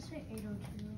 say 802?